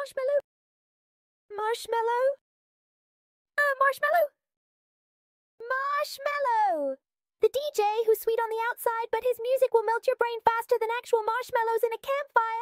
Marshmello? Marshmello? Uh, Marshmello? Marshmello! The DJ who's sweet on the outside, but his music will melt your brain faster than actual marshmallows in a campfire.